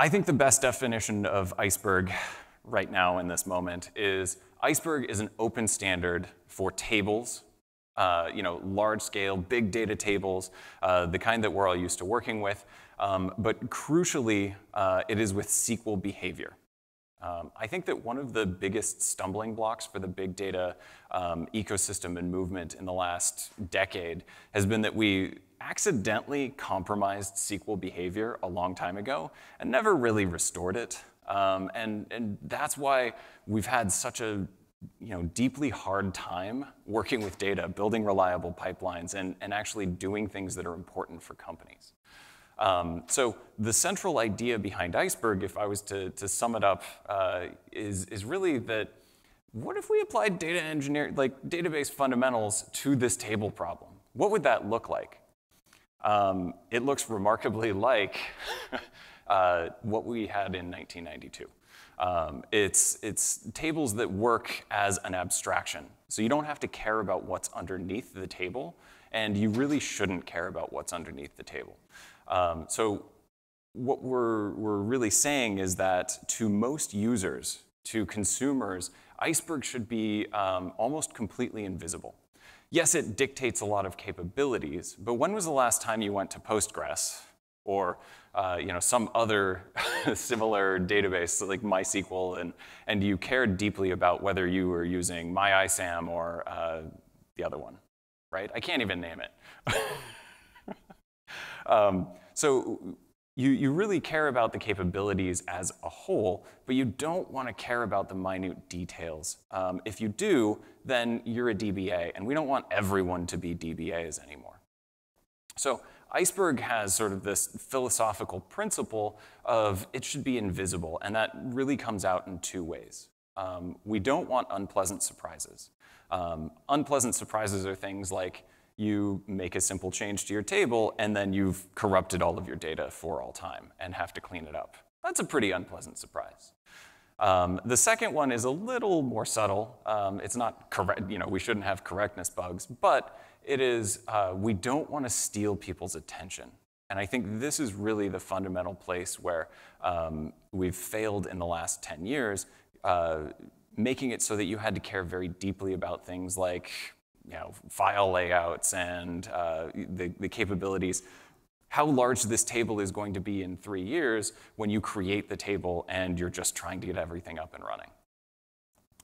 I think the best definition of iceberg right now in this moment is iceberg is an open standard for tables, uh, you know, large scale, big data tables, uh, the kind that we're all used to working with. Um, but crucially, uh, it is with SQL behavior. Um, I think that one of the biggest stumbling blocks for the big data um, ecosystem and movement in the last decade has been that we accidentally compromised SQL behavior a long time ago and never really restored it. Um, and, and that's why we've had such a you know, deeply hard time working with data, building reliable pipelines, and, and actually doing things that are important for companies. Um, so the central idea behind Iceberg, if I was to, to sum it up, uh, is, is really that what if we applied data engineering, like database fundamentals to this table problem? What would that look like? Um, it looks remarkably like uh, what we had in 1992. Um, it's, it's tables that work as an abstraction. So you don't have to care about what's underneath the table, and you really shouldn't care about what's underneath the table. Um, so what we're, we're really saying is that to most users, to consumers, Iceberg should be um, almost completely invisible. Yes, it dictates a lot of capabilities, but when was the last time you went to Postgres or uh, you know, some other similar database like MySQL and, and you cared deeply about whether you were using MyISAM or uh, the other one, right? I can't even name it. Um, so you, you really care about the capabilities as a whole, but you don't want to care about the minute details. Um, if you do, then you're a DBA, and we don't want everyone to be DBAs anymore. So Iceberg has sort of this philosophical principle of it should be invisible, and that really comes out in two ways. Um, we don't want unpleasant surprises. Um, unpleasant surprises are things like you make a simple change to your table, and then you've corrupted all of your data for all time and have to clean it up. That's a pretty unpleasant surprise. Um, the second one is a little more subtle. Um, it's not correct, you know, we shouldn't have correctness bugs, but it is, uh, we don't want to steal people's attention. And I think this is really the fundamental place where um, we've failed in the last 10 years, uh, making it so that you had to care very deeply about things like you know, file layouts and uh, the, the capabilities, how large this table is going to be in three years when you create the table and you're just trying to get everything up and running.